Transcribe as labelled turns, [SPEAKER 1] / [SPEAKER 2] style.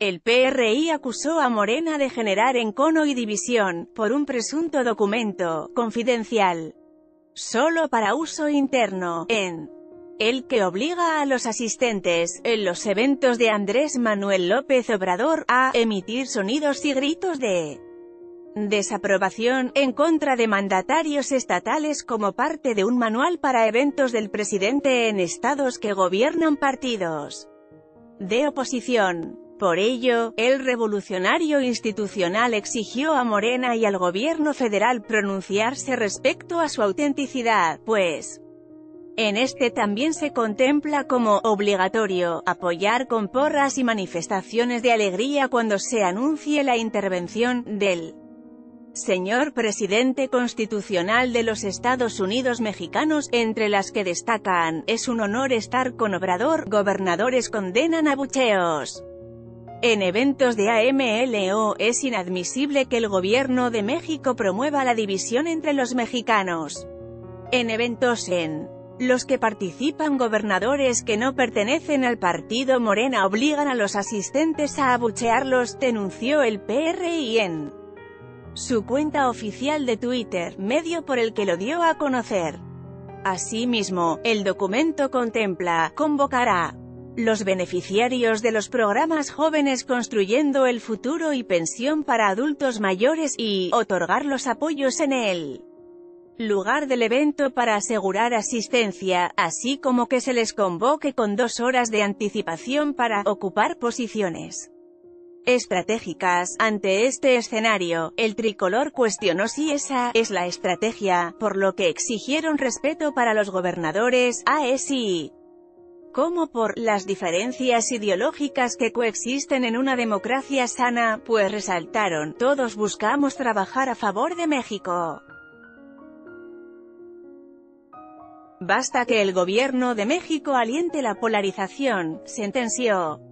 [SPEAKER 1] El PRI acusó a Morena de generar encono y división, por un presunto documento, confidencial, solo para uso interno, en el que obliga a los asistentes, en los eventos de Andrés Manuel López Obrador, a emitir sonidos y gritos de desaprobación, en contra de mandatarios estatales como parte de un manual para eventos del presidente en estados que gobiernan partidos de oposición. Por ello, el revolucionario institucional exigió a Morena y al gobierno federal pronunciarse respecto a su autenticidad, pues, en este también se contempla como obligatorio apoyar con porras y manifestaciones de alegría cuando se anuncie la intervención del Señor Presidente Constitucional de los Estados Unidos Mexicanos, entre las que destacan, es un honor estar con Obrador, gobernadores condenan abucheos. En eventos de AMLO, es inadmisible que el gobierno de México promueva la división entre los mexicanos. En eventos en los que participan gobernadores que no pertenecen al partido Morena obligan a los asistentes a abuchearlos, denunció el PRI en su cuenta oficial de Twitter, medio por el que lo dio a conocer. Asimismo, el documento contempla, convocará los beneficiarios de los programas Jóvenes Construyendo el Futuro y Pensión para Adultos Mayores, y otorgar los apoyos en el lugar del evento para asegurar asistencia, así como que se les convoque con dos horas de anticipación para ocupar posiciones estratégicas. Ante este escenario, el tricolor cuestionó si esa es la estrategia, por lo que exigieron respeto para los gobernadores, AESI como por las diferencias ideológicas que coexisten en una democracia sana, pues resaltaron, todos buscamos trabajar a favor de México. Basta que el gobierno de México aliente la polarización, sentenció.